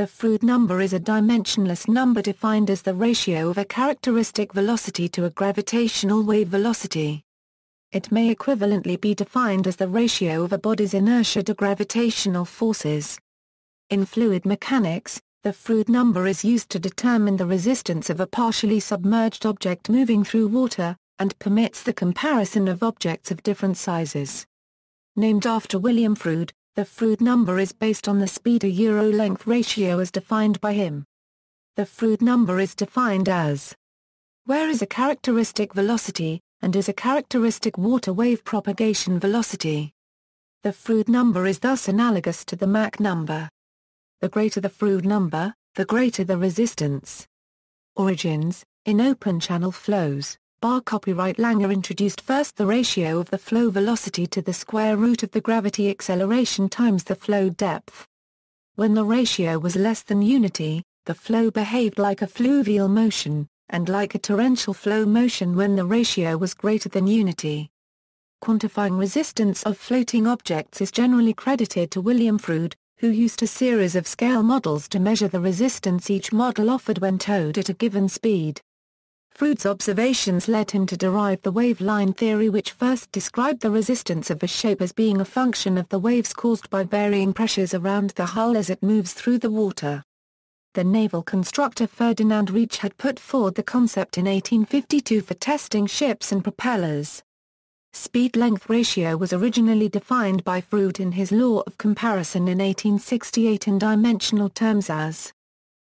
the Froude number is a dimensionless number defined as the ratio of a characteristic velocity to a gravitational wave velocity. It may equivalently be defined as the ratio of a body's inertia to gravitational forces. In fluid mechanics, the Froude number is used to determine the resistance of a partially submerged object moving through water, and permits the comparison of objects of different sizes. Named after William Froude, the Froude number is based on the speed-to-euro-length ratio as defined by him. The Froude number is defined as where is a characteristic velocity, and is a characteristic water wave propagation velocity. The Froude number is thus analogous to the Mach number. The greater the Froude number, the greater the resistance. Origins In open channel flows, bar copyright Langer introduced first the ratio of the flow velocity to the square root of the gravity acceleration times the flow depth. When the ratio was less than unity, the flow behaved like a fluvial motion, and like a torrential flow motion when the ratio was greater than unity. Quantifying resistance of floating objects is generally credited to William Froude, who used a series of scale models to measure the resistance each model offered when towed at a given speed. Froude's observations led him to derive the wave line theory which first described the resistance of a shape as being a function of the waves caused by varying pressures around the hull as it moves through the water. The naval constructor Ferdinand Reech had put forward the concept in 1852 for testing ships and propellers. Speed-length ratio was originally defined by Froude in his law of comparison in 1868 in dimensional terms as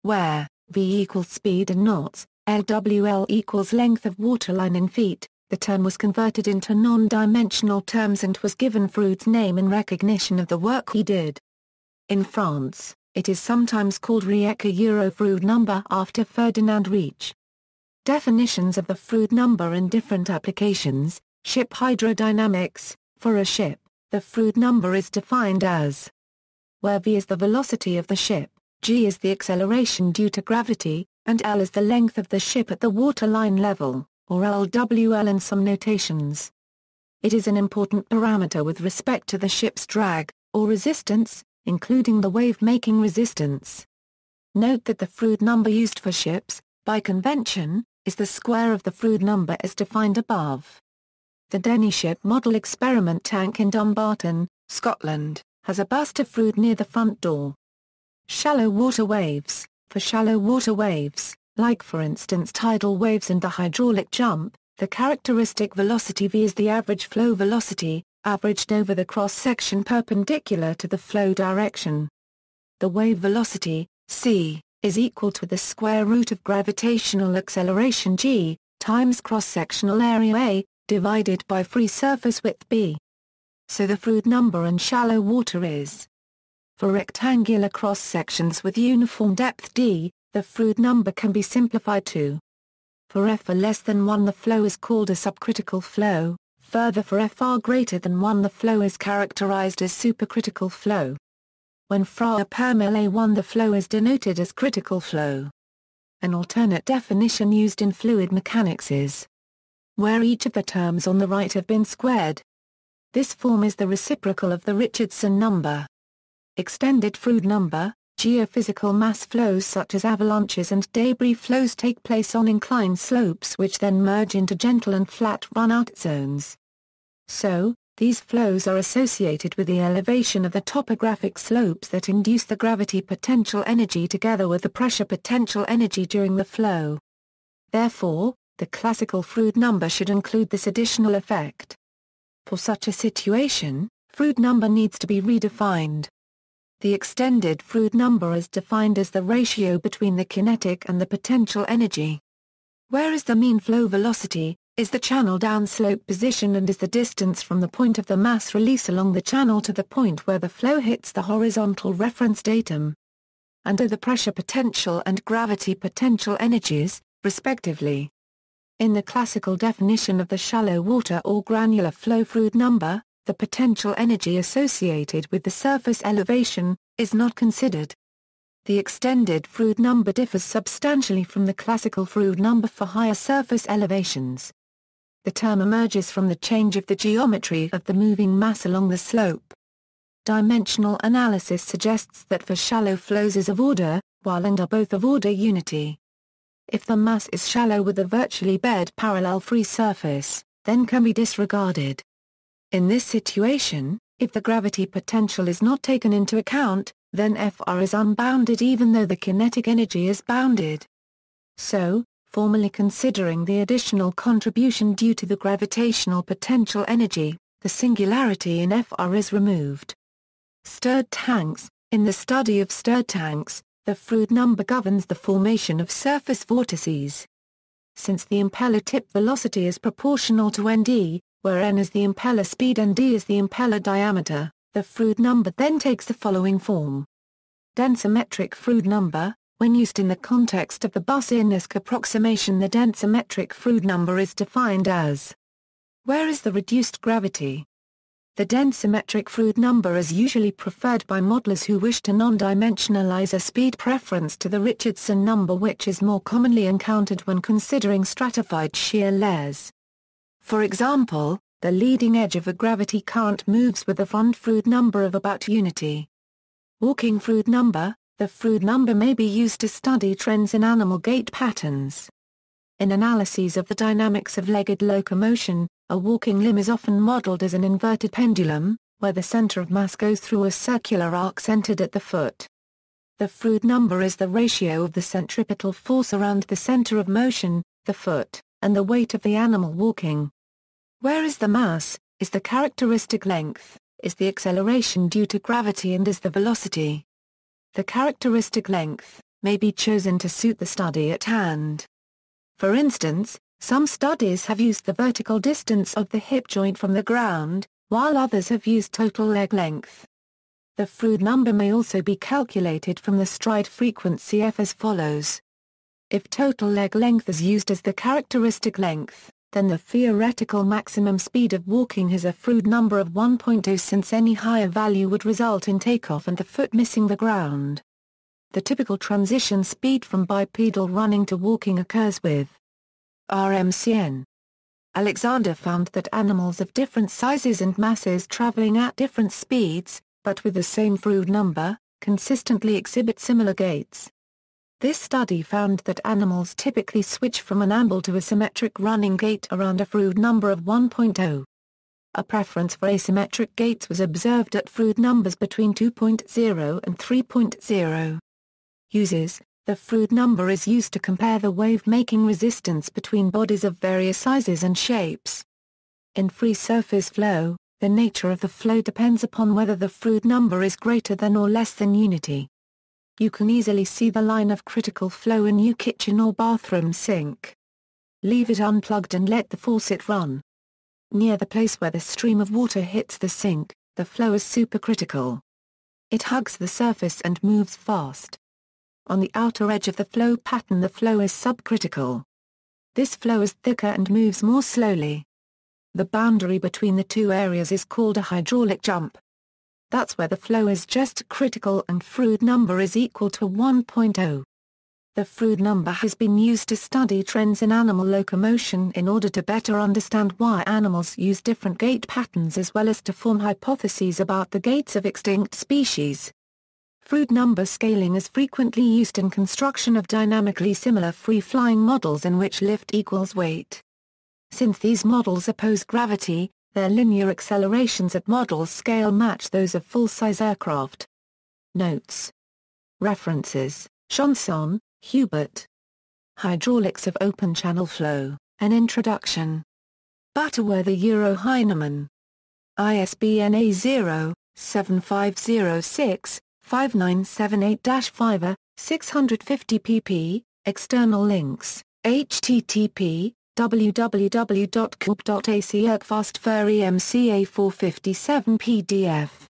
where v equals speed in knots, LWL equals length of waterline in feet, the term was converted into non-dimensional terms and was given Froude's name in recognition of the work he did. In France, it is sometimes called Reech Euro Froude number after Ferdinand Reech. Definitions of the Froude number in different applications, Ship hydrodynamics For a ship, the Froude number is defined as where v is the velocity of the ship, g is the acceleration due to gravity, and l is the length of the ship at the waterline level, or LWL in some notations. It is an important parameter with respect to the ship's drag, or resistance, including the wave-making resistance. Note that the Froude number used for ships, by convention, is the square of the Froude number as defined above. The Denny ship model experiment tank in Dumbarton, Scotland, has a bust of Froude near the front door. Shallow water waves For shallow water waves, like for instance tidal waves and the hydraulic jump, the characteristic velocity v is the average flow velocity, averaged over the cross-section perpendicular to the flow direction. The wave velocity, c, is equal to the square root of gravitational acceleration g, times cross-sectional area a, divided by free surface width b. So the Froude number in shallow water is for rectangular cross-sections with uniform depth d, the Froude number can be simplified to for f are less than 1 the flow is called a subcritical flow, further for f are greater than 1 the flow is characterized as supercritical flow. When fra per mil A1 the flow is denoted as critical flow. An alternate definition used in fluid mechanics is where each of the terms on the right have been squared. This form is the reciprocal of the Richardson number. Extended Froude number, geophysical mass flows such as avalanches and debris flows take place on inclined slopes which then merge into gentle and flat runout zones. So, these flows are associated with the elevation of the topographic slopes that induce the gravity potential energy together with the pressure potential energy during the flow. Therefore, the classical Froude number should include this additional effect. For such a situation, Froude number needs to be redefined. The extended Froude number is defined as the ratio between the kinetic and the potential energy. Where is the mean flow velocity, is the channel downslope position and is the distance from the point of the mass release along the channel to the point where the flow hits the horizontal reference datum. And are the pressure potential and gravity potential energies, respectively. In the classical definition of the shallow water or granular flow Froude number, the potential energy associated with the surface elevation, is not considered. The extended Froude number differs substantially from the classical Froude number for higher surface elevations. The term emerges from the change of the geometry of the moving mass along the slope. dimensional analysis suggests that for shallow flows is of order, while and are both of order unity. If the mass is shallow with a virtually bed parallel free surface, then can be disregarded. In this situation, if the gravity potential is not taken into account, then Fr is unbounded even though the kinetic energy is bounded. So, formally considering the additional contribution due to the gravitational potential energy, the singularity in Fr is removed. Stirred tanks In the study of stirred tanks, the Froude number governs the formation of surface vortices. Since the impeller tip velocity is proportional to nd, where n is the impeller speed and d is the impeller diameter, the Froude number then takes the following form. Densimetric Froude number, when used in the context of the Boussinesq approximation the densimetric Froude number is defined as Where is the reduced gravity? The densimetric Froude number is usually preferred by modelers who wish to non-dimensionalize a speed preference to the Richardson number which is more commonly encountered when considering stratified shear layers. For example, the leading edge of a gravity current moves with a Froude number of about unity. Walking Froude number, the Froude number may be used to study trends in animal gait patterns. In analyses of the dynamics of legged locomotion, a walking limb is often modeled as an inverted pendulum, where the center of mass goes through a circular arc centered at the foot. The Froude number is the ratio of the centripetal force around the center of motion, the foot, and the weight of the animal walking. Where is the mass, is the characteristic length, is the acceleration due to gravity and is the velocity. The characteristic length, may be chosen to suit the study at hand. For instance, some studies have used the vertical distance of the hip joint from the ground, while others have used total leg length. The Froude number may also be calculated from the stride frequency f as follows. If total leg length is used as the characteristic length, then the theoretical maximum speed of walking has a Froude number of 1.0 since any higher value would result in takeoff and the foot missing the ground. The typical transition speed from bipedal running to walking occurs with RMCN. Alexander found that animals of different sizes and masses traveling at different speeds, but with the same Froude number, consistently exhibit similar gaits. This study found that animals typically switch from an amble to a symmetric running gait around a Froude number of 1.0. A preference for asymmetric gaits was observed at Froude numbers between 2.0 and 3.0. Uses the Froude number is used to compare the wave-making resistance between bodies of various sizes and shapes. In free surface flow, the nature of the flow depends upon whether the Froude number is greater than or less than unity. You can easily see the line of critical flow in your kitchen or bathroom sink. Leave it unplugged and let the faucet run. Near the place where the stream of water hits the sink, the flow is supercritical. It hugs the surface and moves fast. On the outer edge of the flow pattern the flow is subcritical. This flow is thicker and moves more slowly. The boundary between the two areas is called a hydraulic jump. That's where the flow is just critical and Froude number is equal to 1.0. The Froude number has been used to study trends in animal locomotion in order to better understand why animals use different gait patterns as well as to form hypotheses about the gaits of extinct species. Froude number scaling is frequently used in construction of dynamically similar free-flying models in which lift equals weight. Since these models oppose gravity, their linear accelerations at model scale match those of full-size aircraft. Notes. References, Chanson, Hubert. Hydraulics of Open Channel Flow, An Introduction. Butterworth Euro Heinemann. ISBN A0, 7506, 5978-5 650 pp. External links, http www.coop.ac ERC Fast Furry MCA 457 PDF